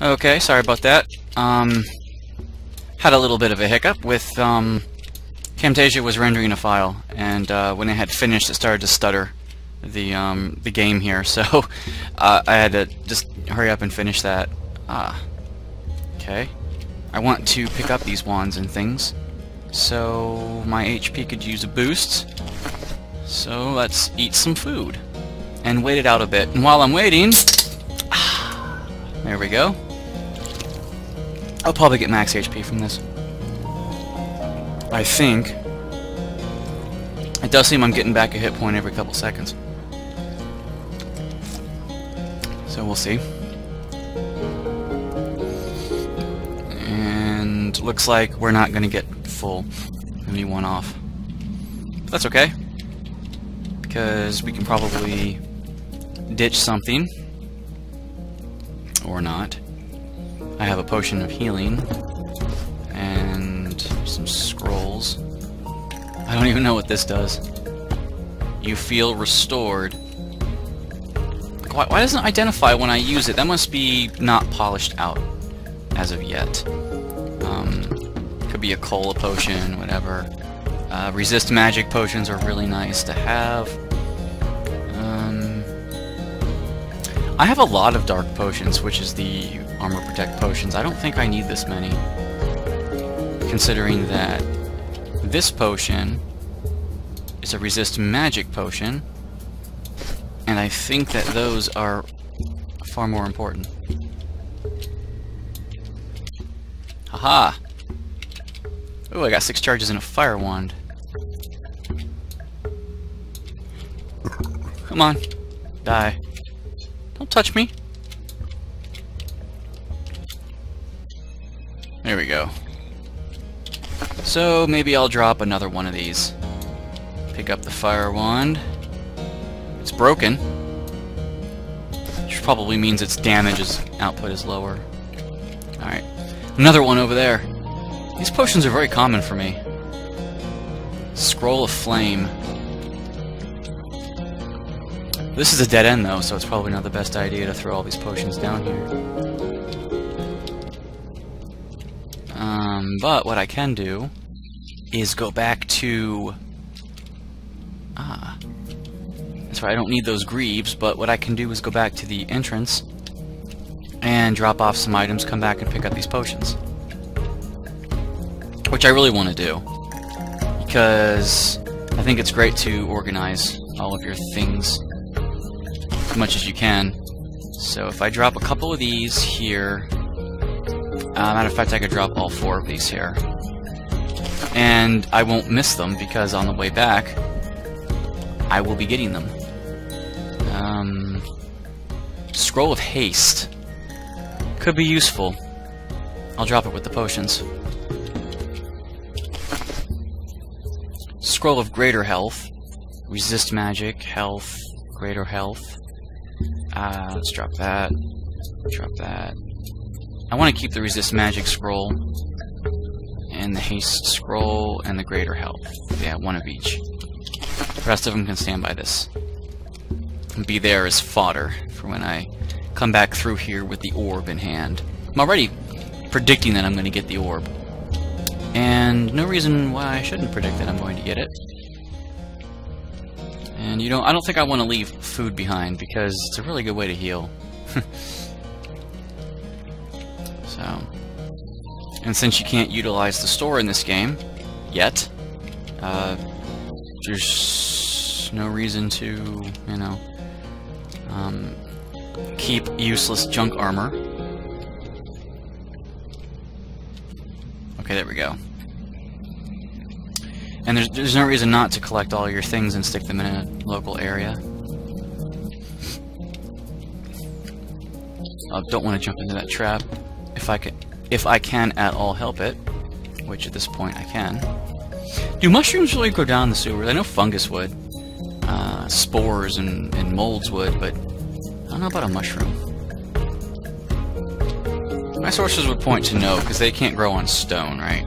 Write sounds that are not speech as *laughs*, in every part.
Okay, sorry about that. Um, had a little bit of a hiccup with um, Camtasia was rendering a file, and uh, when it had finished, it started to stutter the um, the game here. *laughs* So uh, I had to just hurry up and finish that. Ah, okay. I want to pick up these wands and things, so my HP could use a boost. So let's eat some food and wait it out a bit. And while I'm waiting, *sighs* there we go. I'll probably get max HP from this. I think. It does seem I'm getting back a hit point every couple seconds. So we'll see. And looks like we're not going to get full. Only one off. That's okay. Because we can probably ditch something. Or not. I have a potion of healing. And some scrolls. I don't even know what this does. You feel restored. Why, why doesn't it identify when I use it? That must be not polished out as of yet. Um, could be a cola potion, whatever. Uh, resist magic potions are really nice to have. Um, I have a lot of dark potions, which is the armor protect potions. I don't think I need this many. Considering that this potion is a resist magic potion, and I think that those are far more important. Haha! Ooh, I got six charges in a fire wand. Come on. Die. Don't touch me. There we go. So maybe I'll drop another one of these. Pick up the fire wand. It's broken. Which probably means its damage is, output is lower. Alright. Another one over there. These potions are very common for me. Scroll of Flame. This is a dead end though, so it's probably not the best idea to throw all these potions down here. Um, but what I can do is go back to... Ah. That's right, I don't need those greaves, but what I can do is go back to the entrance and drop off some items, come back and pick up these potions. Which I really want to do. Because I think it's great to organize all of your things as much as you can. So if I drop a couple of these here, uh, matter of fact, I could drop all four of these here. And I won't miss them because on the way back, I will be getting them. Um, Scroll of Haste. Could be useful. I'll drop it with the potions. Scroll of Greater Health. Resist magic, health, greater health. Uh, let's drop that. Drop that. I want to keep the resist magic scroll and the haste scroll and the greater health. Yeah, one of each. The rest of them can stand by this. And be there as fodder for when I come back through here with the orb in hand. I'm already predicting that I'm going to get the orb. And no reason why I shouldn't predict that I'm going to get it. And you know, I don't think I want to leave food behind because it's a really good way to heal. *laughs* and since you can't utilize the store in this game yet, uh, there's no reason to, you know, um, keep useless junk armor. Okay, there we go. And there's, there's no reason not to collect all your things and stick them in a local area. I don't want to jump into that trap if I can, at all help it, which at this point I can. Do mushrooms really go down the sewers? I know fungus would, uh, spores and, and molds would, but I don't know about a mushroom. My sources would point to no, because they can't grow on stone, right?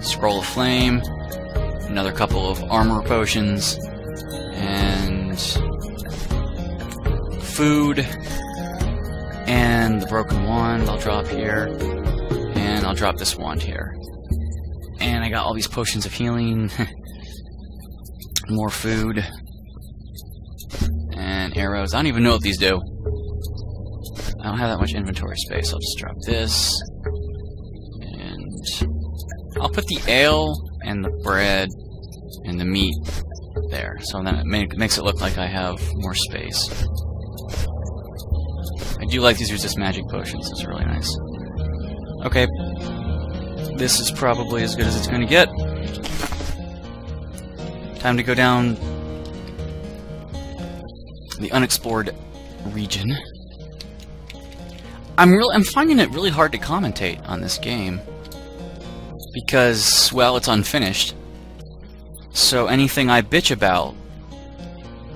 Scroll of Flame, another couple of armor potions, and food. And the broken wand I'll drop here. And I'll drop this wand here. And I got all these potions of healing. *laughs* More food. And arrows. I don't even know what these do. I don't have that much inventory space. I'll just drop this. And I'll put the ale and the bread and the meat there. So that make, makes it look like I have more space. I do like these resist magic potions. It's really nice. Okay. This is probably as good as it's going to get. Time to go down the unexplored region. I'm real I'm finding it really hard to commentate on this game because well, it's unfinished. So anything I bitch about,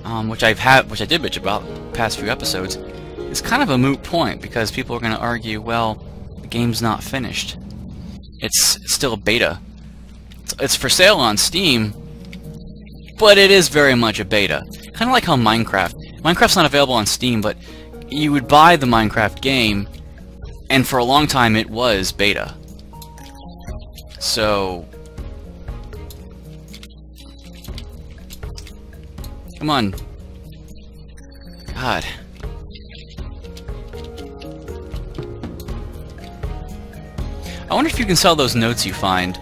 um, which I've had, which I did bitch about past few episodes, is kind of a moot point because people are going to argue, well, the game's not finished. It's still a beta. It's for sale on Steam, but it is very much a beta. Kind of like how Minecraft. Minecraft's not available on Steam, but you would buy the Minecraft game, and for a long time it was beta. So, Come on. God. I wonder if you can sell those notes you find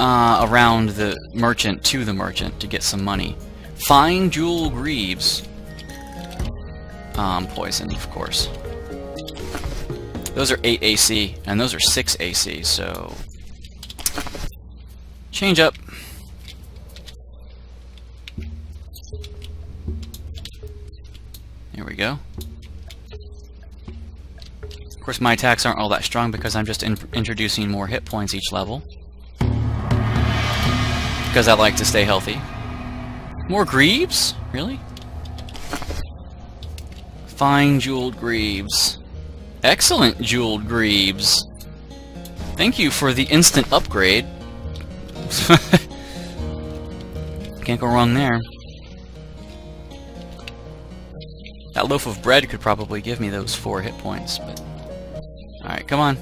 uh, around the merchant to the merchant to get some money. Fine Jewel Greaves. Um, poison, of course. Those are 8 AC, and those are 6 AC, so... Change up. My attacks aren't all that strong because I'm just in introducing more hit points each level. Because I like to stay healthy. More greaves? Really? Fine jeweled greaves. Excellent jeweled greaves. Thank you for the instant upgrade. *laughs* Can't go wrong there. That loaf of bread could probably give me those four hit points, but... Alright, come on.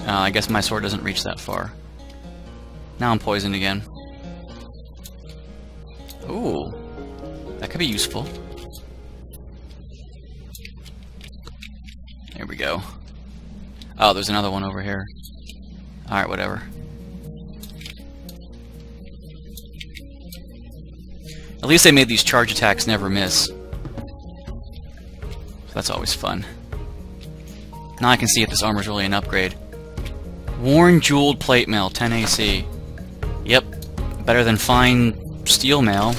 Uh, I guess my sword doesn't reach that far. Now I'm poisoned again. Ooh. That could be useful. There we go. Oh, there's another one over here. Alright, whatever. At least they made these charge attacks never miss. So that's always fun. Now I can see if this armor is really an upgrade. Worn Jeweled Plate Mail, 10 AC. Yep, better than fine steel mail.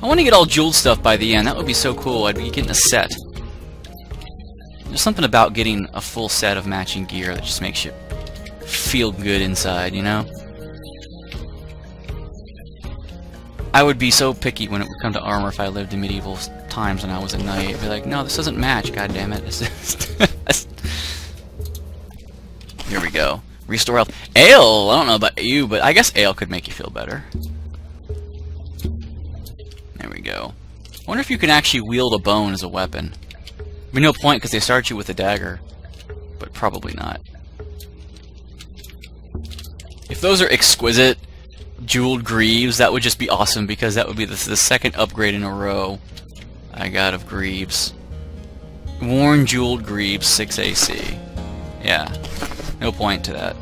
I want to get all jeweled stuff by the end. That would be so cool. I'd be getting a set. There's something about getting a full set of matching gear that just makes you feel good inside, you know? I would be so picky when it would come to armor if I lived in medieval times and I was a knight. I'd be like, no, this doesn't match, god damn it. Go. Restore health. Ale! I don't know about you, but I guess ale could make you feel better. There we go. I wonder if you can actually wield a bone as a weapon. I mean, no point because they start you with a dagger. But probably not. If those are exquisite, jeweled greaves, that would just be awesome because that would be the, the second upgrade in a row I got of greaves. Worn jeweled greaves, 6 AC. Yeah, no point to that.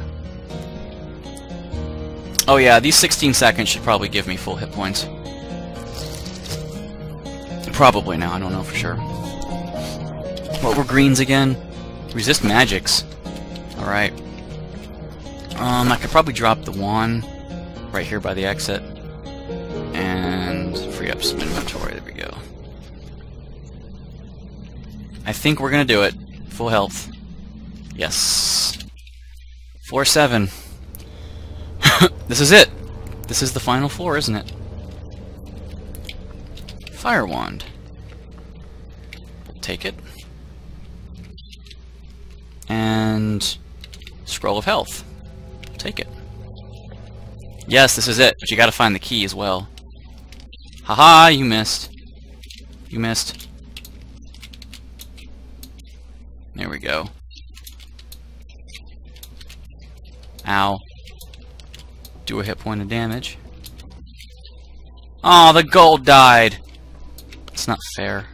Oh yeah, these 16 seconds should probably give me full hit points. Probably now, I don't know for sure. What were greens again? Resist magics. Alright. Um, I could probably drop the wand right here by the exit. And free up some inventory. There we go. I think we're gonna do it. Full health. Yes. 4-7. *laughs* this is it. This is the final floor, isn't it? Fire Wand. We'll take it. And Scroll of Health. Take it. Yes, this is it, but you gotta find the key as well. Haha, -ha, you missed. You missed. There we go. Ow. Do a hit point of damage. Oh, the gold died! It's not fair.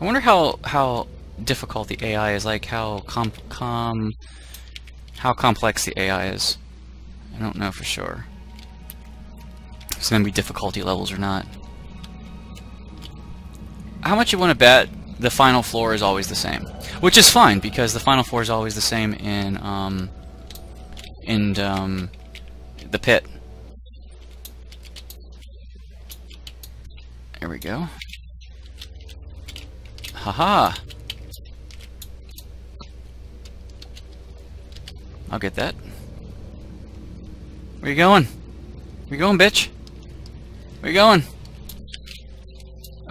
I wonder how how difficult the AI is, like how com com how complex the AI is. I don't know for sure. It's gonna be difficulty levels or not. How much you want to bet the final floor is always the same? Which is fine because the final floor is always the same in um in um the pit. There we go. Haha! I'll get that. Where you going? Where you going, bitch? Where you going?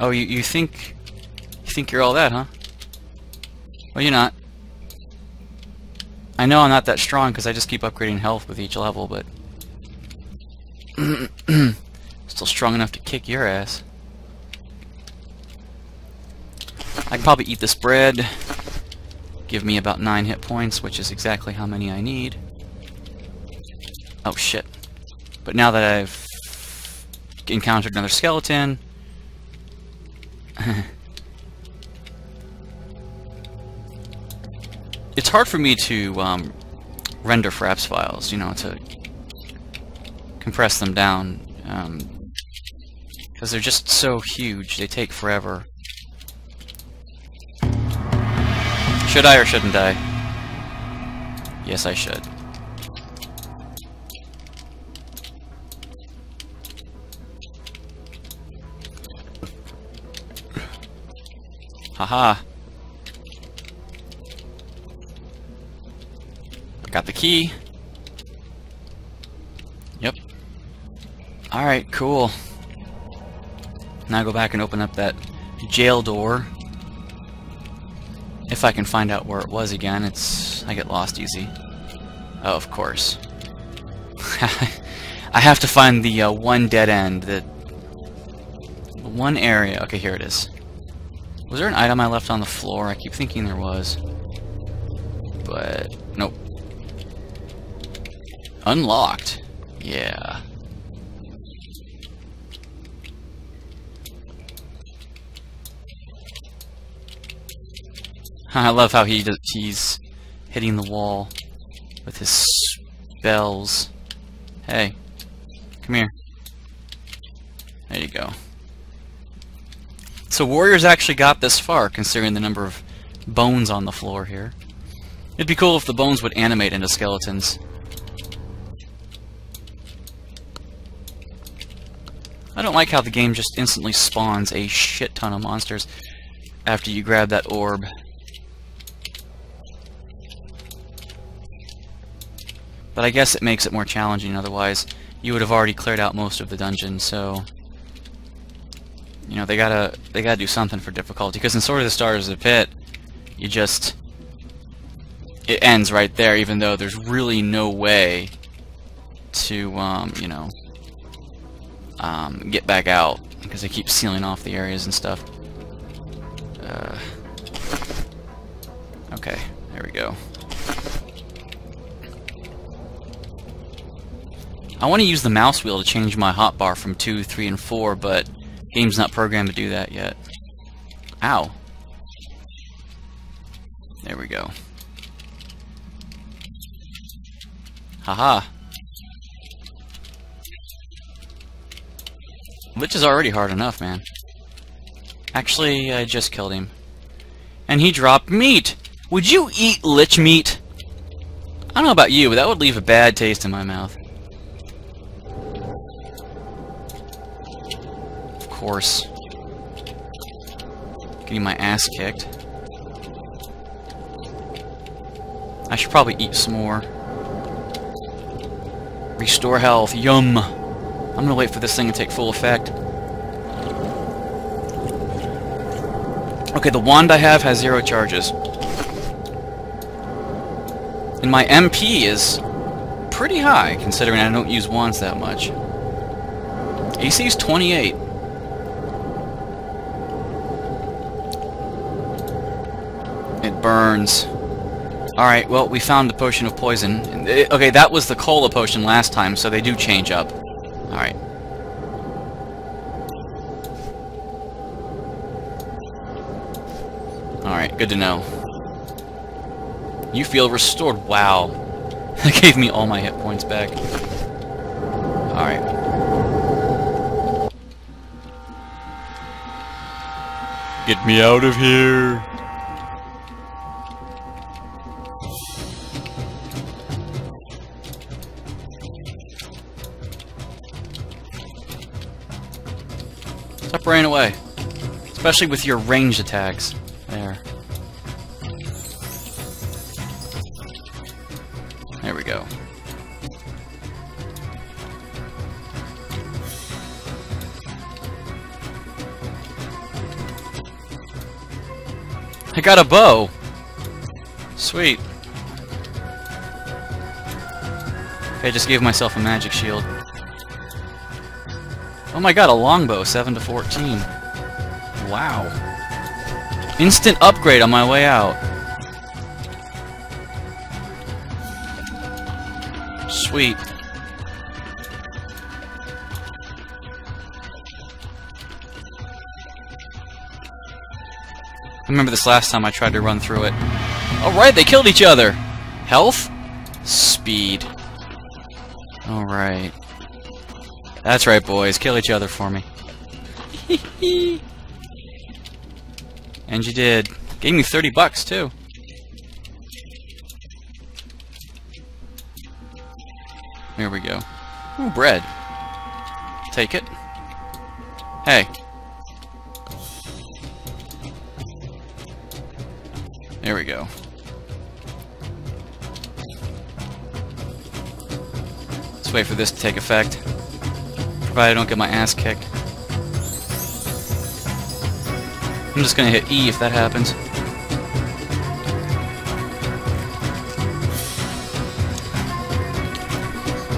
Oh, you, you think... You think you're all that, huh? Well, you're not. I know I'm not that strong because I just keep upgrading health with each level, but... *clears throat* Still strong enough to kick your ass. I can probably eat this bread. Give me about 9 hit points, which is exactly how many I need. Oh shit. But now that I've encountered another skeleton... *laughs* it's hard for me to um, render Fraps files, you know, to compress them down. Because um, they're just so huge, they take forever. Should I or shouldn't I? Yes, I should. Haha. Got the key. Yep. Alright, cool. Now go back and open up that jail door. If I can find out where it was again, it's... I get lost easy. Oh, of course. *laughs* I have to find the uh, one dead end, the one area. Okay, here it is. Was there an item I left on the floor? I keep thinking there was. But, nope. Unlocked. Yeah. *laughs* I love how he does, he's hitting the wall with his spells. Hey, come here. There you go. So warriors actually got this far, considering the number of bones on the floor here. It'd be cool if the bones would animate into skeletons. I don't like how the game just instantly spawns a shit ton of monsters after you grab that orb. But I guess it makes it more challenging, otherwise you would have already cleared out most of the dungeon, so... You know, they gotta they gotta do something for difficulty, because in Sword of the Stars of the Pit, you just... It ends right there, even though there's really no way to, um, you know, um, get back out, because they keep sealing off the areas and stuff. Uh, okay, there we go. I want to use the mouse wheel to change my hotbar from 2, 3, and 4, but game's not programmed to do that yet. Ow. There we go. Haha. Lich is already hard enough, man. Actually, I just killed him. And he dropped meat! Would you eat lich meat? I don't know about you, but that would leave a bad taste in my mouth. Course. Getting my ass kicked. I should probably eat some more. Restore health. Yum! I'm gonna wait for this thing to take full effect. Okay, the wand I have has zero charges. And my MP is pretty high, considering I don't use wands that much. AC's 28. Burns. Alright, well, we found the potion of poison. Eh, okay, that was the cola potion last time, so they do change up. Alright. Alright, good to know. You feel restored. Wow. *laughs* that gave me all my hit points back. Alright. Get me out of here! Especially with your ranged attacks. There. There we go. I got a bow! Sweet. Okay, I just gave myself a magic shield. Oh my god, a longbow, 7 to 14. Wow. Instant upgrade on my way out. Sweet. I remember this last time I tried to run through it. Alright, they killed each other! Health? Speed. Alright. That's right, boys. Kill each other for me. *laughs* and you did. Gave me 30 bucks, too. Here we go. Ooh, bread. Take it. Hey. There we go. Let's wait for this to take effect. Provided I don't get my ass kicked. I'm just gonna hit E if that happens.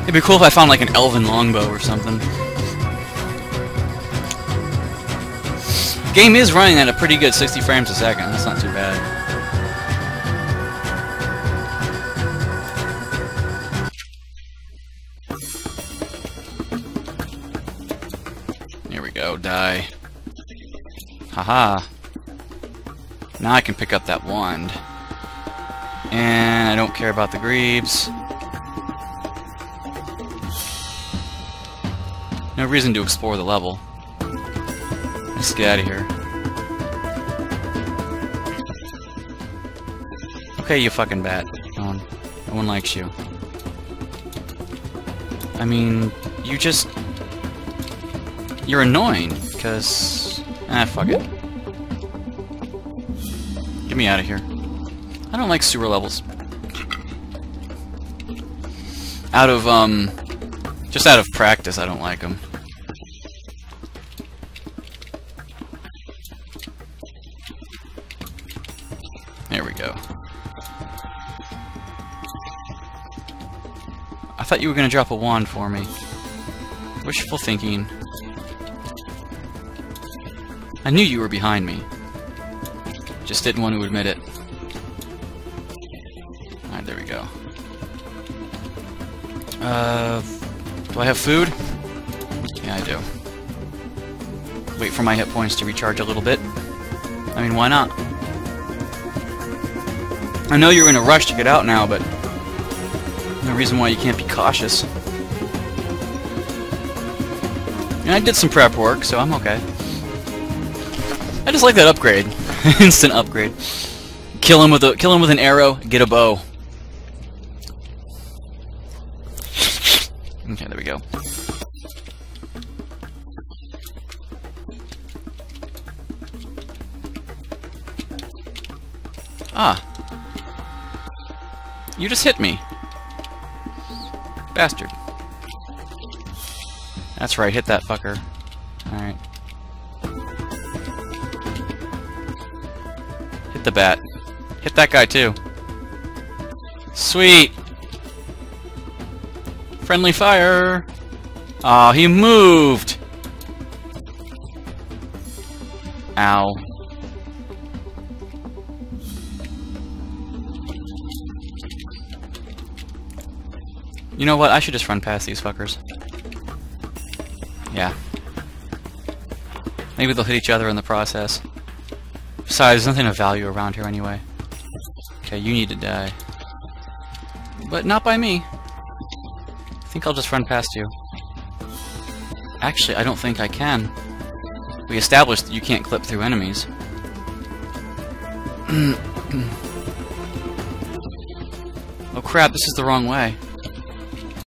It'd be cool if I found like an elven longbow or something. Game is running at a pretty good 60 frames a second. That's not too bad. Here we go, die. Haha. Now I can pick up that wand. And I don't care about the greaves. No reason to explore the level. Let's get out of here. Okay, you fucking bat. No one likes you. I mean, you just you're annoying, because... Ah, fuck it. Get me out of here. I don't like sewer levels. Out of, um... Just out of practice, I don't like them. There we go. I thought you were going to drop a wand for me. Wishful thinking. I knew you were behind me. Just didn't want to admit it. Alright, there we go. Uh, do I have food? Yeah, I do. Wait for my hit points to recharge a little bit. I mean, why not? I know you're in a rush to get out now, but no reason why you can't be cautious. And I did some prep work, so I'm okay. I just like that upgrade. *laughs* Instant upgrade. Kill him with a kill him with an arrow, get a bow. *laughs* Okay, there we go. Ah. You just hit me. Bastard. That's right, hit that fucker. Alright. The bat. Hit that guy too. Sweet! Friendly fire! Aw, oh, he moved! Ow. You know what? I should just run past these fuckers. Yeah. Maybe they'll hit each other in the process. Besides, there's nothing of value around here anyway. Okay, you need to die. But not by me. I think I'll just run past you. Actually, I don't think I can. We established that you can't clip through enemies. *clears throat* oh crap, this is the wrong way.